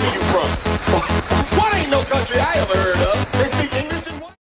where you from?